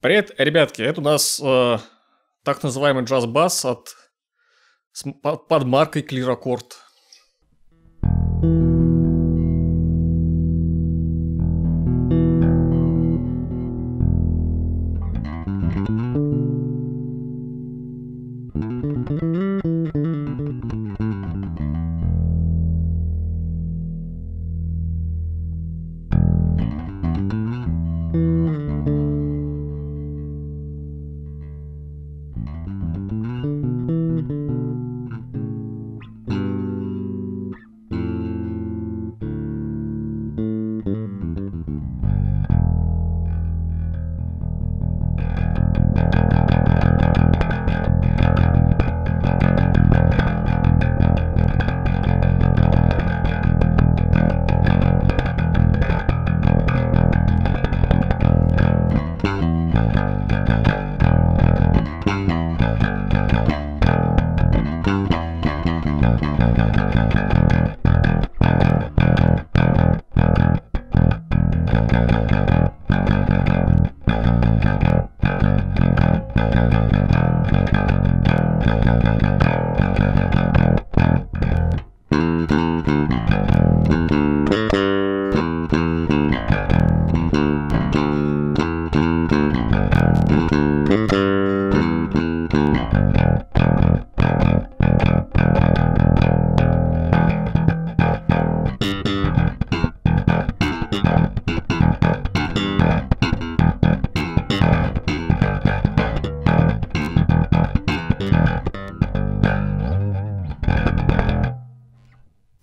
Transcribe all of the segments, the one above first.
Привет, ребятки, это у нас э, так называемый джаз-бас от под, маркой Клирокорд.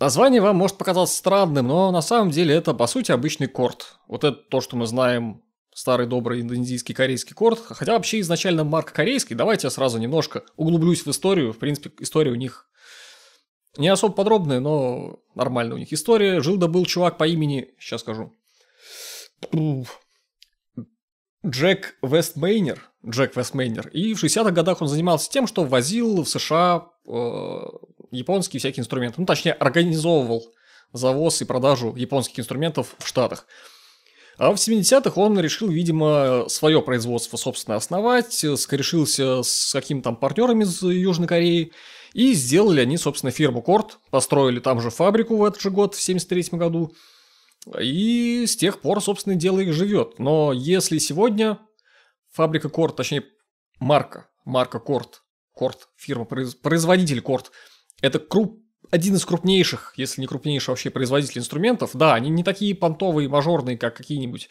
Название вам может показаться странным, но на самом деле это, по сути, обычный корт. Вот это то, что мы знаем, старый добрый индонезийский корейский корт. Хотя вообще изначально марка корейский. Давайте я сразу немножко углублюсь в историю. В принципе, история у них не особо подробная, но нормальная у них история. Жил да был чувак по имени, сейчас скажу, Джек Вестмейнер. Джек Вестмейнер. И в 60-х годах он занимался тем, что возил в США э, японские всякие инструменты. Ну, точнее, организовывал завоз и продажу японских инструментов в Штатах. А в 70-х он решил, видимо, свое производство, собственно, основать, скорешился с какими-то там партнерами из Южной Кореи, и сделали они, собственно, фирму Корт, построили там же фабрику в этот же год, в 73 году, и с тех пор, собственно, дело их живет. Но если сегодня фабрика Корт, точнее, марка, марка Корт, Корт, фирма, производитель Корт – это круп, один из крупнейших, если не крупнейший вообще производитель инструментов. Да, они не такие понтовые, мажорные, как какие-нибудь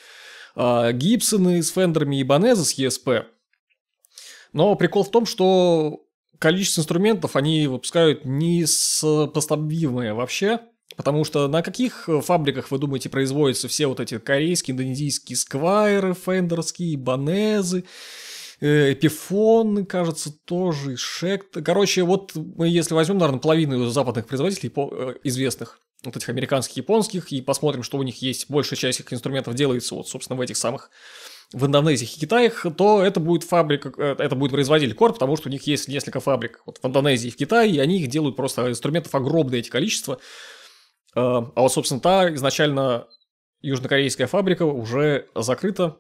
э, Гибсоны с Фендерами и Банезы с ESP. Но прикол в том, что количество инструментов они выпускают не сопоставимое вообще. Потому что на каких фабриках, вы думаете, производятся все вот эти корейские, индонезийские сквайры, фендерские, банезы, Эпифон, кажется, тоже, Шект. Короче, вот мы если возьмем, наверное, половину западных производителей э, известных, вот этих американских, японских, и посмотрим, что у них есть, большая часть их инструментов делается вот, собственно, в этих самых в Индонезии и Китаях, то это будет фабрика, э, это будет производитель Корп, потому что у них есть несколько фабрик вот в Индонезии и в Китае, и они их делают просто инструментов огромное эти количество. Э, а вот, собственно, та изначально южнокорейская фабрика уже закрыта,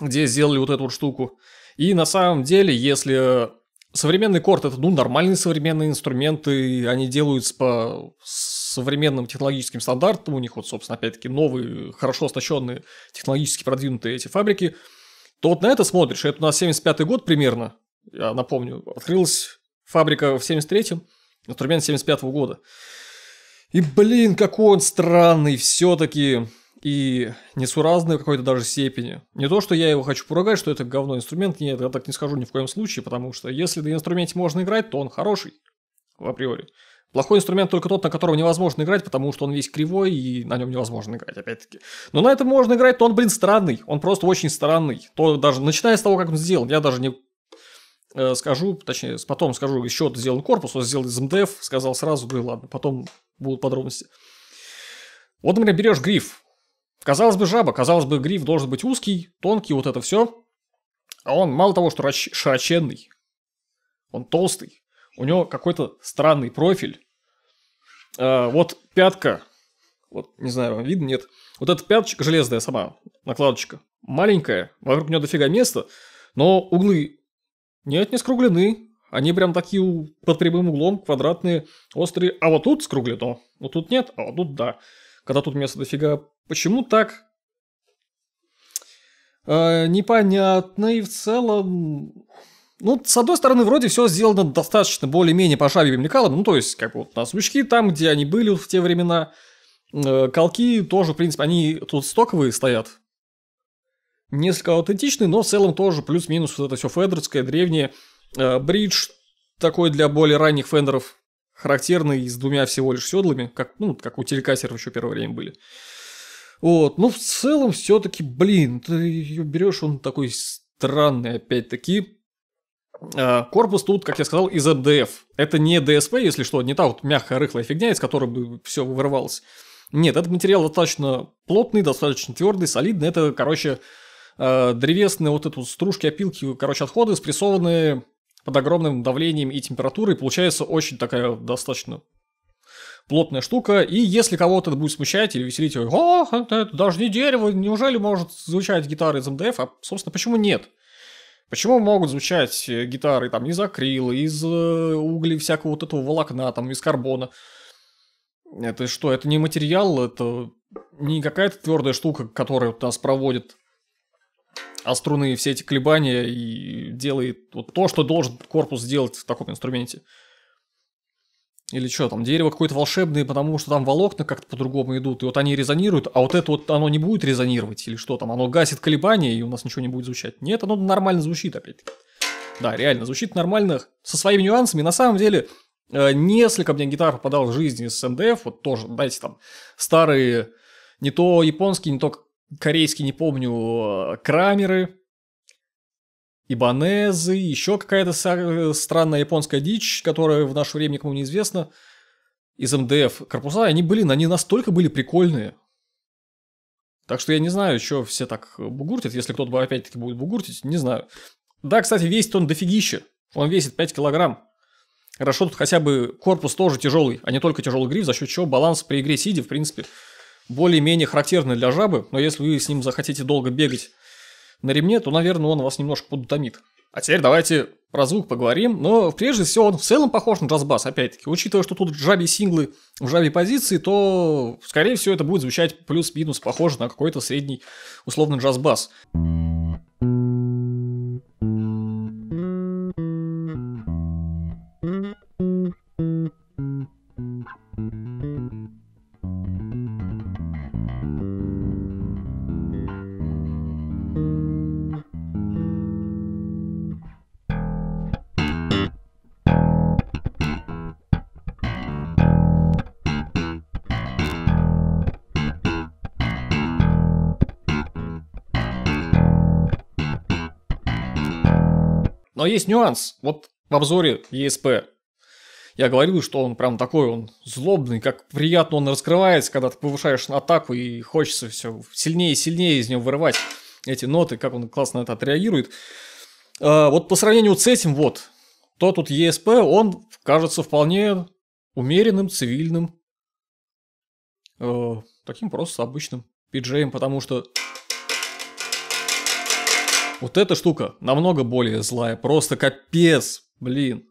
где сделали вот эту вот штуку. И на самом деле, если современный корт это ну, нормальные современные инструменты, они делаются по современным технологическим стандартам, у них вот, собственно, опять-таки новые, хорошо оснащенные, технологически продвинутые эти фабрики, то вот на это смотришь, это у нас 75-й год примерно, я напомню, открылась фабрика в 73-м, инструмент 75-го года. И, блин, какой он странный все-таки и несуразный в какой-то даже степени. Не то, что я его хочу поругать, что это говно инструмент, нет, я так не скажу ни в коем случае, потому что если на инструменте можно играть, то он хороший, в априори. Плохой инструмент только тот, на котором невозможно играть, потому что он весь кривой и на нем невозможно играть, опять-таки. Но на этом можно играть, то он, блин, странный. Он просто очень странный. То даже начиная с того, как он сделан, я даже не э, скажу, точнее, потом скажу, еще вот сделан корпус, он сделан из МДФ, сказал сразу, говорю, ладно, потом будут подробности. Вот, например, берешь гриф, Казалось бы, жаба, казалось бы, гриф должен быть узкий, тонкий, вот это все. А он мало того, что широченный, он толстый. У него какой-то странный профиль. А, вот пятка, вот не знаю, вам видно, нет. Вот эта пяточка железная сама, накладочка, маленькая, вокруг нее дофига места, но углы нет, не скруглены. Они прям такие под прямым углом, квадратные, острые. А вот тут скруглено. Вот тут нет, а вот тут да. Когда тут место дофига. Почему так? Э, непонятно. И в целом... Ну, с одной стороны, вроде все сделано достаточно более-менее по шабельным лекалам. Ну, то есть, как вот на свечки там, где они были в те времена. Э, колки тоже, в принципе, они тут стоковые стоят. Несколько аутентичные, но в целом тоже плюс-минус вот это все федерское, древнее. Э, бридж такой для более ранних фендеров, характерный с двумя всего лишь седлами, как, ну, как у телекассеров еще первое время были. Вот, ну в целом все-таки, блин, ты ее берешь, он такой странный опять-таки. Э, корпус тут, как я сказал, из MDF. Это не DSP, если что, не та вот мягкая рыхлая фигня, из которой бы все вырывалось. Нет, этот материал достаточно плотный, достаточно твердый, солидный. Это, короче, э, древесные вот эти стружки, опилки, короче, отходы, спрессованные под огромным давлением и температурой. Получается очень такая достаточно плотная штука. И если кого-то это будет смущать или веселить, о, это даже не дерево, неужели может звучать гитара из МДФ? А, собственно, почему нет? Почему могут звучать гитары там из акрила, из э, углей всякого вот этого волокна, там, из карбона? Это что, это не материал, это не какая-то твердая штука, которая вот нас проводит а струны все эти колебания и делает вот то, что должен корпус сделать в таком инструменте. Или что, там дерево какое-то волшебное, потому что там волокна как-то по-другому идут, и вот они резонируют, а вот это вот оно не будет резонировать, или что там, оно гасит колебания, и у нас ничего не будет звучать. Нет, оно нормально звучит опять-таки. Да, реально, звучит нормально, со своими нюансами. На самом деле, э, несколько мне гитар попадал в жизни с МДФ, вот тоже, знаете, там, старые, не то японские, не то корейский, не помню, э, Крамеры, Ибанезы, еще какая-то странная японская дичь, которая в наше время никому не известна, из МДФ корпуса, они, блин, они настолько были прикольные. Так что я не знаю, что все так бугуртят, если кто-то опять-таки будет бугуртить, не знаю. Да, кстати, весит он дофигища, он весит 5 килограмм. Хорошо, тут хотя бы корпус тоже тяжелый, а не только тяжелый гриф, за счет чего баланс при игре сидя, в принципе, более-менее характерный для жабы, но если вы с ним захотите долго бегать на ремне, то, наверное, он вас немножко подутомит. А теперь давайте про звук поговорим, но прежде всего он в целом похож на джаз-бас, опять-таки. Учитывая, что тут жабе синглы в жабе позиции, то, скорее всего, это будет звучать плюс-минус похоже на какой-то средний условный джаз-бас. Но есть нюанс. Вот в обзоре ESP я говорил, что он прям такой, он злобный, как приятно он раскрывается, когда ты повышаешь атаку и хочется все сильнее и сильнее из него вырывать эти ноты, как он классно это отреагирует. А, вот по сравнению с этим, вот, то тут ESP, он кажется вполне умеренным, цивильным, э, таким просто обычным пиджеем, потому что вот эта штука намного более злая. Просто капец, блин.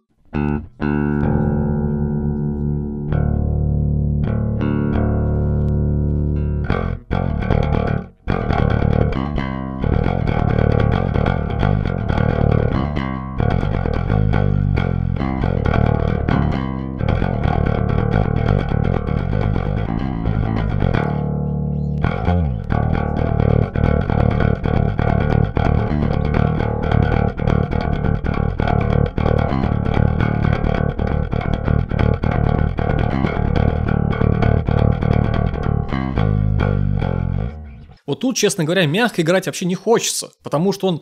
Вот тут, честно говоря, мягко играть вообще не хочется, потому что он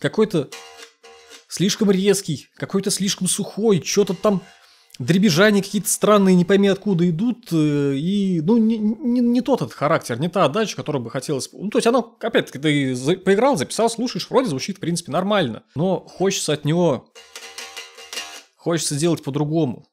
какой-то слишком резкий, какой-то слишком сухой, что-то там дребезжания какие-то странные, не пойми откуда идут, э, и, ну, не, не, не тот этот характер, не та отдача, которую бы хотелось... Ну, то есть оно, опять-таки, ты за, поиграл, записал, слушаешь, вроде звучит, в принципе, нормально, но хочется от него... Хочется сделать по-другому.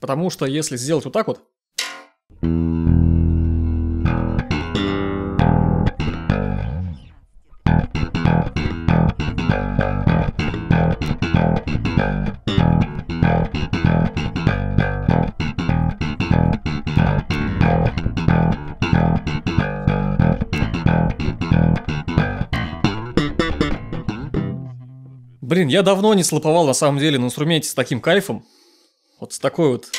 Потому что если сделать вот так вот, Блин, я давно не слоповал на самом деле на инструменте с таким кайфом. Вот с такой вот...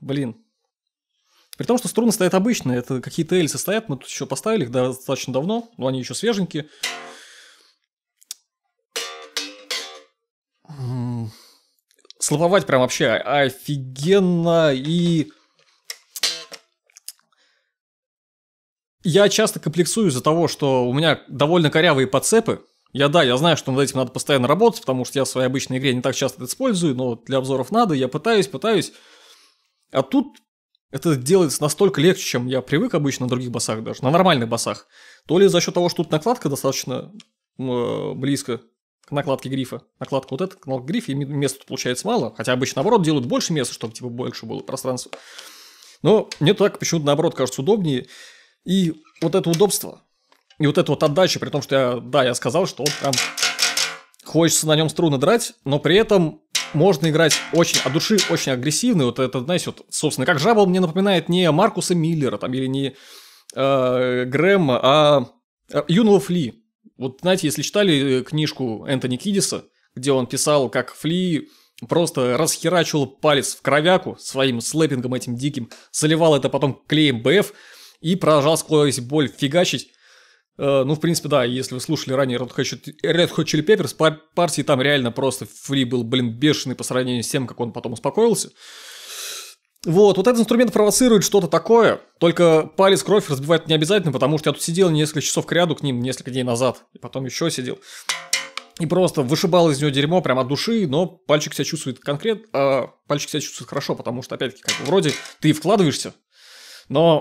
Блин. При том, что струны стоят обычные, это какие-то эльсы стоят, мы тут еще поставили их достаточно давно, но они еще свеженькие. Слоповать прям вообще офигенно и... Я часто комплексую из-за того, что у меня довольно корявые подцепы, я да, я знаю, что над этим надо постоянно работать, потому что я в своей обычной игре не так часто это использую, но для обзоров надо, я пытаюсь, пытаюсь. А тут это делается настолько легче, чем я привык обычно на других басах даже, на нормальных басах. То ли за счет того, что тут накладка достаточно э, близко к накладке грифа. Накладка вот эта, накладка грифа, и места тут получается мало. Хотя обычно, наоборот, делают больше места, чтобы типа больше было пространства. Но мне так почему-то, наоборот, кажется удобнее. И вот это удобство, и вот эта вот отдача, при том, что я, да, я сказал, что вот прям хочется на нем струны драть, но при этом можно играть очень от души, очень агрессивно. Вот это, знаете, вот, собственно, как Жабл мне напоминает не Маркуса Миллера там, или не э, Грэма, а э, юного Фли. Вот, знаете, если читали книжку Энтони Кидиса, где он писал, как Фли просто расхерачивал палец в кровяку своим слэпингом этим диким, заливал это потом клеем БФ и продолжал сквозь боль фигачить, Э, ну, в принципе, да, если вы слушали ранее Red Hot Chili Peppers, по партии там реально просто фри был, блин, бешеный по сравнению с тем, как он потом успокоился. Вот, вот этот инструмент провоцирует что-то такое, только палец кровь разбивать не обязательно, потому что я тут сидел несколько часов к ряду к ним несколько дней назад, и потом еще сидел. И просто вышибал из него дерьмо прямо от души, но пальчик себя чувствует конкретно, а пальчик себя чувствует хорошо, потому что, опять-таки, как бы, вроде ты вкладываешься, но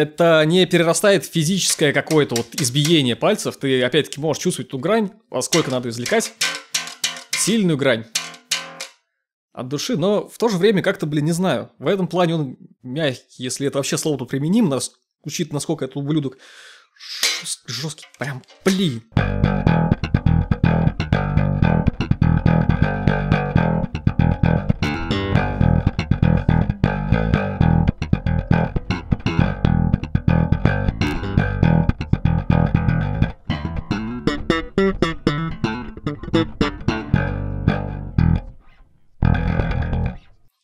это не перерастает в физическое какое-то вот избиение пальцев. Ты, опять-таки, можешь чувствовать ту грань, а сколько надо извлекать. Сильную грань. От души, но в то же время как-то, блин, не знаю. В этом плане он мягкий, если это вообще слово тут применим, нас, учитывая, насколько этот ублюдок жесткий, прям, блин.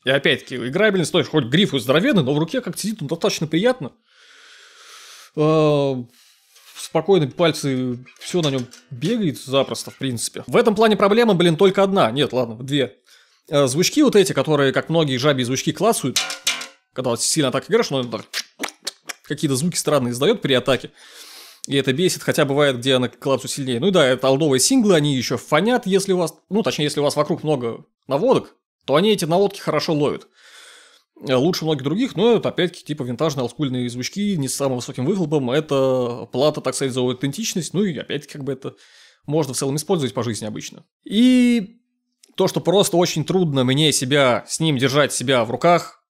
И опять-таки, играбельность, то есть хоть гриф и здоровенный, но в руке как сидит, он достаточно приятно. А, спокойно пальцы, все на нем бегает запросто, в принципе. В этом плане проблема, блин, только одна. Нет, ладно, две. А, звучки вот эти, которые, как многие жаби звучки классуют, когда сильно так играешь, но так какие-то звуки странные издает при атаке. И это бесит, хотя бывает, где она клапсу сильнее. Ну да, это алдовые синглы, они еще фонят, если у вас... Ну, точнее, если у вас вокруг много наводок, то они эти наводки хорошо ловят. Э, лучше многих других, но это опять-таки типа винтажные олдскульные звучки, не с самым высоким выхлопом, это плата, так сказать, за аутентичность, ну и опять-таки как бы это можно в целом использовать по жизни обычно. И то, что просто очень трудно мне себя, с ним держать себя в руках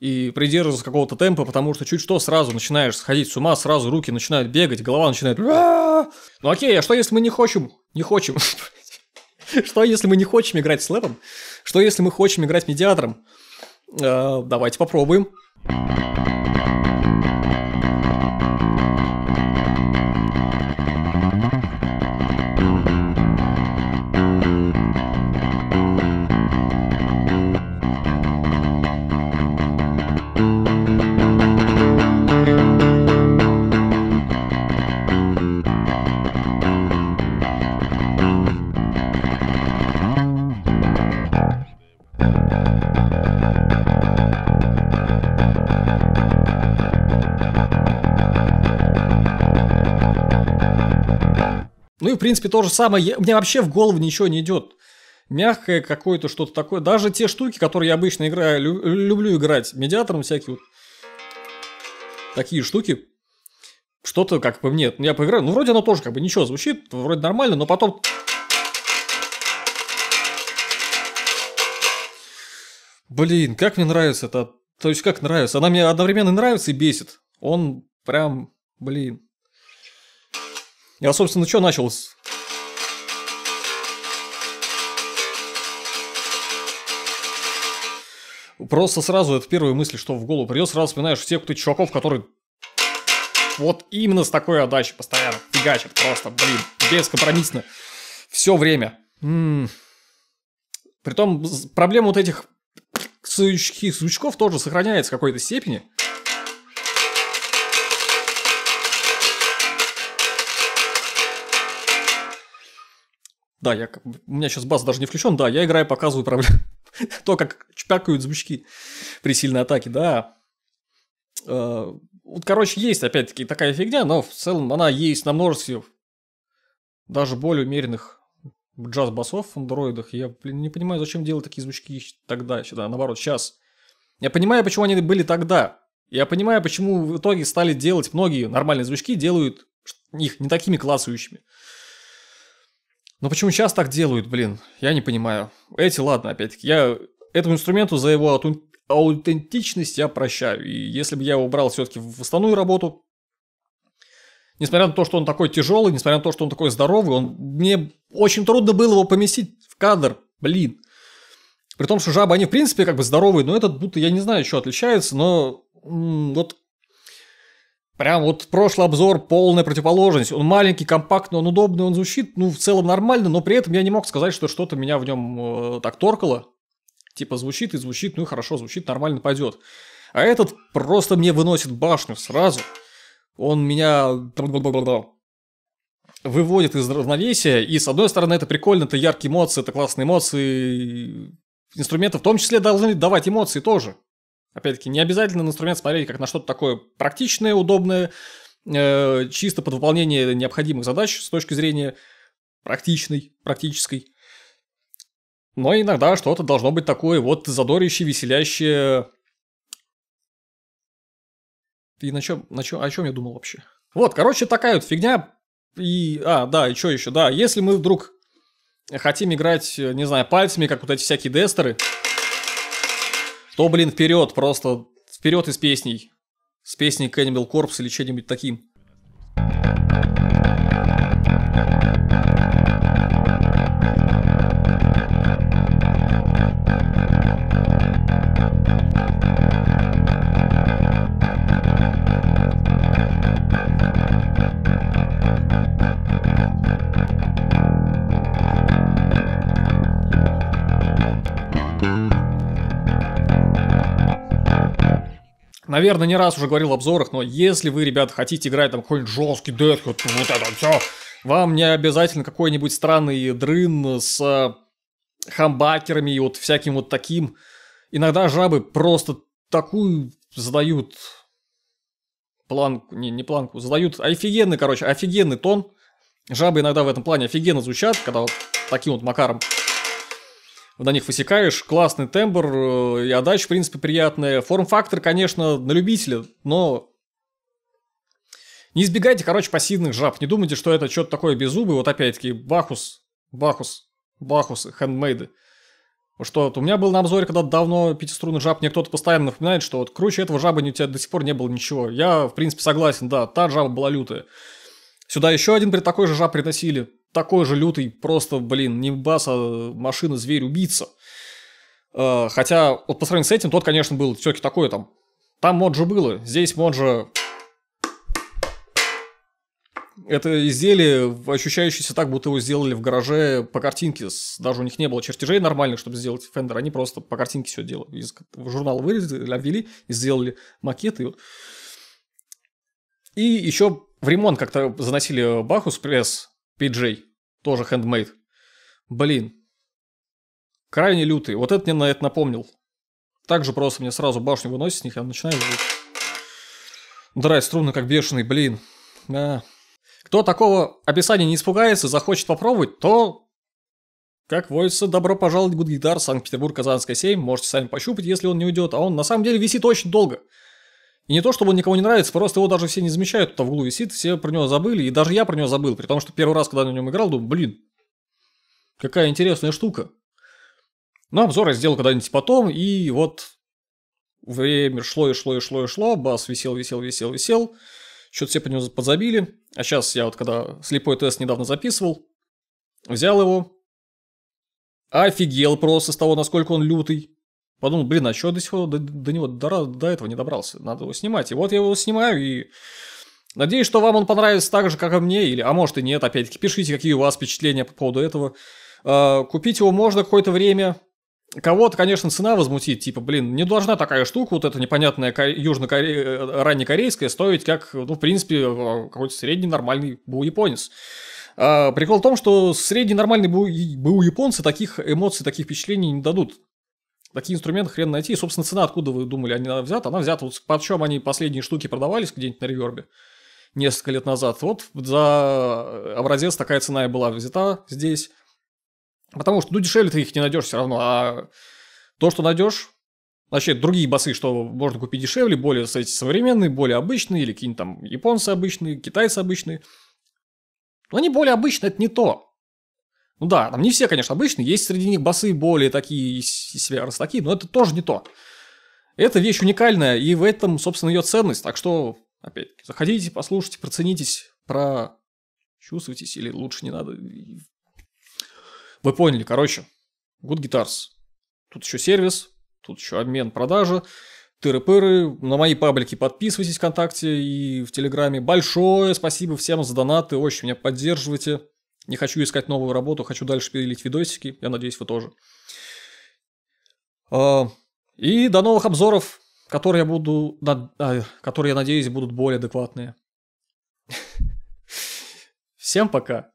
и придерживаться какого-то темпа, потому что чуть что сразу начинаешь сходить с ума, сразу руки начинают бегать, голова начинает... Ну окей, а что если мы не хотим? Не хотим. Что если мы не хотим играть с лэпом? Что если мы хотим играть медиатором? Э, давайте попробуем. В принципе, то же самое. Я, мне вообще в голову ничего не идет. Мягкое какое-то что-то такое. Даже те штуки, которые я обычно играю, лю- люблю играть, медиатором всякие вот такие штуки, что-то, как по мне, я поиграю, ну, вроде оно тоже как бы ничего звучит, вроде нормально, но потом... Блин, как мне нравится это, то есть как нравится, она мне одновременно нравится и бесит. Он прям, блин. Я, собственно, что начал с... Просто сразу, это первая мысль, что в голову придет, сразу вспоминаешь всех ты чуваков, которые вот именно с такой отдачей постоянно фигачат просто, блин, бескомпромиссно. Все время. М-м. Притом проблема вот этих звучков тоже сохраняется в какой-то степени. Да, я, у меня сейчас бас даже не включен, да, я играю, показываю проблему. То, как чпякают звучки при сильной атаке, да. Э, вот, короче, есть, опять-таки, такая фигня, но в целом она есть на множестве даже более умеренных джаз-басов в андроидах. Я, блин, не понимаю, зачем делать такие звучки тогда, сюда, наоборот, сейчас. Я понимаю, почему они были тогда. Я понимаю, почему в итоге стали делать многие нормальные звучки, делают их не такими классующими. Но почему сейчас так делают, блин, я не понимаю. Эти, ладно, опять-таки, я этому инструменту за его аутентичность я прощаю. И если бы я его брал все-таки в основную работу, несмотря на то, что он такой тяжелый, несмотря на то, что он такой здоровый, он, мне очень трудно было его поместить в кадр, блин. При том, что жабы, они в принципе как бы здоровые, но этот будто, я не знаю, что отличается, но м- вот Прям вот прошлый обзор полная противоположность. Он маленький, компактный, он удобный, он звучит, ну, в целом нормально, но при этом я не мог сказать, что что-то меня в нем э, так торкало. Типа звучит и звучит, ну и хорошо, звучит, нормально пойдет. А этот просто мне выносит башню сразу. Он меня выводит из равновесия, и с одной стороны это прикольно, это яркие эмоции, это классные эмоции. Инструменты в том числе должны давать эмоции тоже. Опять-таки, не обязательно на инструмент смотреть как на что-то такое практичное, удобное, э, чисто под выполнение необходимых задач с точки зрения практичной, практической. Но иногда что-то должно быть такое вот задорящее, веселящее. И на чем, на чем, о чем я думал вообще? Вот, короче, такая вот фигня. И, а, да, и что еще, да, если мы вдруг хотим играть, не знаю, пальцами, как вот эти всякие дестеры, то, блин, вперед, просто вперед из песней. С песней Cannibal Corpse или чем-нибудь таким. Наверное, не раз уже говорил в обзорах, но если вы, ребят, хотите играть там какой-нибудь жесткий дед, вот, вот это все, вам не обязательно какой-нибудь странный дрын с э, хамбакерами и вот всяким вот таким. Иногда жабы просто такую задают планку, не, не планку, задают офигенный, короче, офигенный тон. Жабы иногда в этом плане офигенно звучат, когда вот таким вот макаром на них высекаешь, классный тембр, э, и отдача, в принципе, приятная. Форм-фактор, конечно, на любителя, но не избегайте, короче, пассивных жаб. Не думайте, что это что-то такое беззубое. Вот опять-таки, Бахус, Бахус, Бахус, хендмейды. Что вот у меня был на обзоре когда давно пятиструнный жаб, мне кто-то постоянно напоминает, что вот круче этого жаба у тебя до сих пор не было ничего. Я, в принципе, согласен, да, та жаба была лютая. Сюда еще один при такой же жаб приносили такой же лютый, просто, блин, не баса, машина, зверь, убийца. Э, хотя, вот по сравнению с этим, тот, конечно, был все-таки такой там. Там мод же было, здесь мод же... Это изделие, ощущающееся так, будто его сделали в гараже по картинке. Даже у них не было чертежей нормальных, чтобы сделать фендер. Они просто по картинке все делали. Из журнала вырезали, обвели и сделали макеты. И еще в ремонт как-то заносили Бахус пресс PJ, тоже handmade. Блин, крайне лютый. Вот это мне на это напомнил. Также просто мне сразу башню выносит с них, я начинаю драть струны как бешеный, блин. А. Кто такого описания не испугается, захочет попробовать, то, как водится, добро пожаловать в Good Санкт-Петербург, Казанская 7. Можете сами пощупать, если он не уйдет. А он на самом деле висит очень долго. И не то, чтобы он никому не нравится, просто его даже все не замечают, тут в углу висит, все про него забыли, и даже я про него забыл, при том, что первый раз, когда на нем играл, думаю, блин, какая интересная штука. Но обзор я сделал когда-нибудь потом, и вот время шло и шло и шло и шло, бас висел, висел, висел, висел, что-то все по нему подзабили, а сейчас я вот когда слепой тест недавно записывал, взял его, офигел просто с того, насколько он лютый, Подумал, блин, а что до пор до, до него до, до этого не добрался? Надо его снимать. И вот я его снимаю, и надеюсь, что вам он понравится так же, как и мне, или, а может и нет, опять-таки, пишите, какие у вас впечатления по поводу этого. А, купить его можно какое-то время, Кого-то, конечно, цена возмутит, типа, блин, не должна такая штука, вот эта непонятная южно-раннекорейская, раннекорейская, стоить как, ну, в принципе, какой-то средний нормальный бу-японец. А, прикол в том, что средний нормальный бу-японцы таких эмоций, таких впечатлений не дадут. Такие инструменты хрен найти. И, собственно, цена, откуда вы думали, они взята? Она взята. Вот по чем они последние штуки продавались где-нибудь на ревербе несколько лет назад. Вот за образец такая цена и была взята здесь. Потому что, ну, дешевле ты их не найдешь все равно. А то, что найдешь, Значит, другие басы, что можно купить дешевле, более кстати, современные, более обычные, или какие-нибудь там японцы обычные, китайцы обычные. Но они более обычные, это не то. Ну да, там не все, конечно, обычные, есть среди них басы более такие себя раз такие, но это тоже не то. Это вещь уникальная, и в этом, собственно, ее ценность. Так что, опять, заходите, послушайте, проценитесь, про чувствуйтесь, или лучше не надо. Вы поняли, короче, Good Guitars. Тут еще сервис, тут еще обмен, продажа, тыры-пыры. На мои паблики подписывайтесь ВКонтакте и в Телеграме. Большое спасибо всем за донаты, очень меня поддерживаете. Не хочу искать новую работу, хочу дальше пилить видосики. Я надеюсь, вы тоже. А, и до новых обзоров, которые я буду, а, которые, я надеюсь, будут более адекватные. Всем пока.